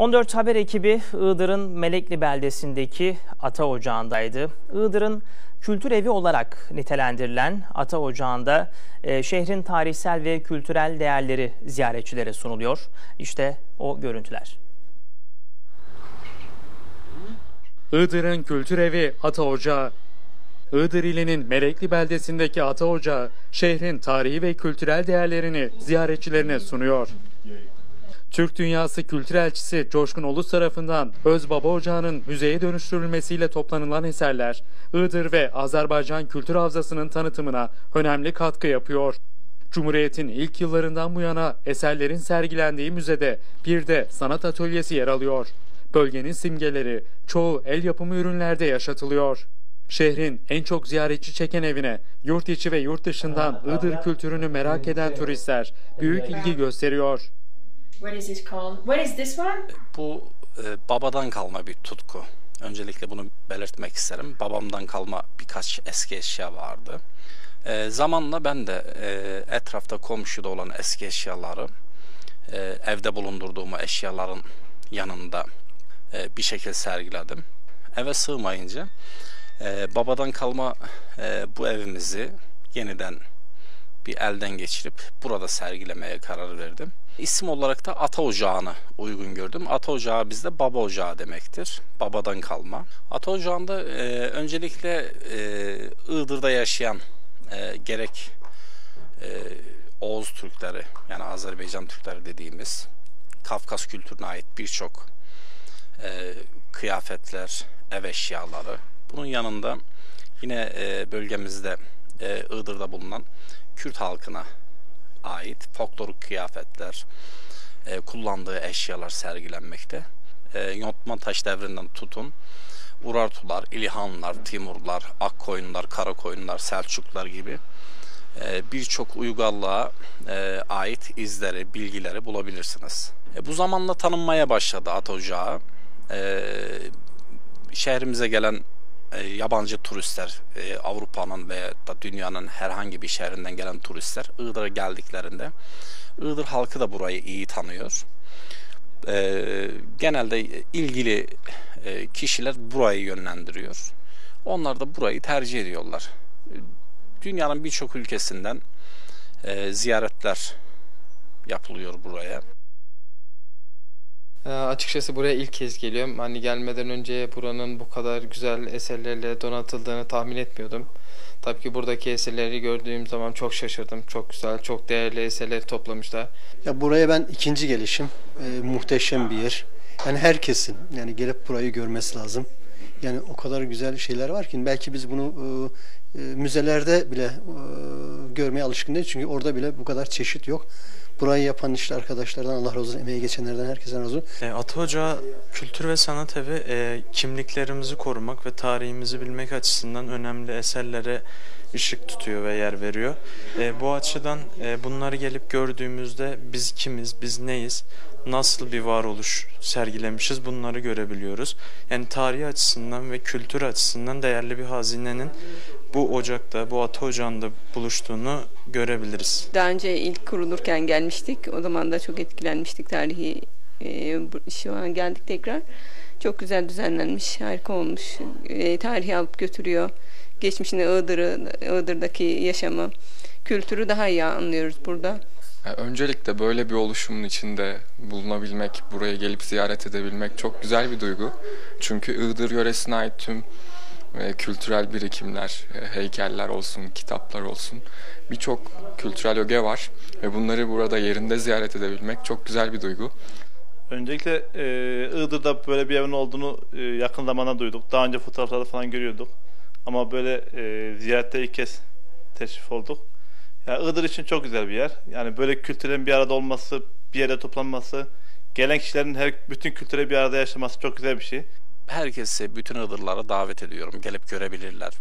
14 haber ekibi Iğdır'ın Melekli beldesindeki Ata Ocağı'ndaydı. Iğdır'ın kültür evi olarak nitelendirilen Ata Ocağı'nda e, şehrin tarihsel ve kültürel değerleri ziyaretçilere sunuluyor. İşte o görüntüler. Iğdır'ın kültür evi Ata Ocağı. Iğdır ilinin Merekli beldesindeki Ata Ocağı, şehrin tarihi ve kültürel değerlerini ziyaretçilerine sunuyor. Türk Dünyası Kültür Elçisi Coşkun Olus tarafından Özbaba Ocağı'nın müzeye dönüştürülmesiyle toplanılan eserler, Iğdır ve Azerbaycan Kültür Havzası'nın tanıtımına önemli katkı yapıyor. Cumhuriyet'in ilk yıllarından bu yana eserlerin sergilendiği müzede bir de sanat atölyesi yer alıyor. Bölgenin simgeleri çoğu el yapımı ürünlerde yaşatılıyor. Şehrin en çok ziyaretçi çeken evine yurt içi ve yurt dışından Iğdır kültürünü merak eden turistler büyük ilgi gösteriyor. What is it called? What is this one? Bu e, babadan kalma bir tutku. Öncelikle bunu belirtmek isterim. Babamdan kalma birkaç eski eşya vardı. E, zamanla ben de e, etrafta komşuda olan eski eşyaları e, evde bulundurduğum eşyaların yanında e, bir şekilde sergiledim. Eve sığmayınca e, babadan kalma e, bu evimizi yeniden bir elden geçirip burada sergilemeye karar verdim. İsim olarak da Ata Ocağı'nı uygun gördüm. Ata Ocağı bizde baba ocağı demektir. Babadan kalma. Ata Ocağı'nda e, öncelikle e, Iğdır'da yaşayan e, gerek e, Oğuz Türkleri yani Azerbaycan Türkleri dediğimiz Kafkas kültürüne ait birçok e, kıyafetler, ev eşyaları. Bunun yanında yine e, bölgemizde e, Iğdır'da bulunan Kürt halkına ait folklorik kıyafetler, e, kullandığı eşyalar sergilenmekte. E, yontma taş devrinden tutun Urartular, İlhanlar, Timurlar, Akkoyunlar, Karakoyunlar, Selçuklar gibi e, birçok uygarlığa e, ait izleri, bilgileri bulabilirsiniz. E, bu zamanla tanınmaya başladı at ocağı. E, şehrimize gelen e, yabancı turistler, e, Avrupa'nın veya da dünyanın herhangi bir şehrinden gelen turistler Iğdır'a geldiklerinde Iğdır halkı da burayı iyi tanıyor. E, genelde ilgili kişiler burayı yönlendiriyor. Onlar da burayı tercih ediyorlar. Dünyanın birçok ülkesinden ziyaretler yapılıyor buraya. Ee, açıkçası buraya ilk kez geliyorum. Hani gelmeden önce buranın bu kadar güzel eserlerle donatıldığını tahmin etmiyordum. Tabii ki buradaki eserleri gördüğüm zaman çok şaşırdım. Çok güzel, çok değerli eserler toplamışlar. Ya buraya ben ikinci gelişim. Ee, muhteşem bir yer. Yani herkesin yani gelip burayı görmesi lazım. Yani o kadar güzel şeyler var ki belki biz bunu e, müzelerde bile e, görmeye alışkın değiliz. Çünkü orada bile bu kadar çeşit yok. Burayı yapan işte arkadaşlardan Allah razı olsun, emeği geçenlerden herkese razı olsun. E, Ata Ocağı Kültür ve Sanat Evi e, kimliklerimizi korumak ve tarihimizi bilmek açısından önemli eserlere ışık tutuyor ve yer veriyor. E, bu açıdan e, bunları gelip gördüğümüzde biz kimiz, biz neyiz, nasıl bir varoluş sergilemişiz bunları görebiliyoruz. Yani tarihi açısından ve kültür açısından değerli bir hazinenin bu ocakta, bu ata ocağında buluştuğunu görebiliriz. Daha önce ilk kurulurken gelmiştik. O zaman da çok etkilenmiştik tarihi. E, şu an geldik tekrar. Çok güzel düzenlenmiş, harika olmuş. E, tarihi alıp götürüyor. Geçmişini Iğdır'ı, Iğdır'daki yaşamı, kültürü daha iyi anlıyoruz burada. Öncelikle böyle bir oluşumun içinde bulunabilmek, buraya gelip ziyaret edebilmek çok güzel bir duygu. Çünkü Iğdır yöresine ait tüm e, kültürel birikimler, e, heykeller olsun, kitaplar olsun birçok kültürel öge var ve bunları burada yerinde ziyaret edebilmek çok güzel bir duygu. Öncelikle e, Iğdır'da böyle bir evin olduğunu e, yakın zamanda duyduk. Daha önce fotoğraflarda falan görüyorduk. Ama böyle e, ziyarette ilk kez teşrif olduk. Yani Iğdır için çok güzel bir yer. Yani böyle kültürlerin bir arada olması, bir yere toplanması, gelen kişilerin her bütün kültüre bir arada yaşaması çok güzel bir şey. Herkesi, bütün Iğdırlara davet ediyorum. Gelip görebilirler.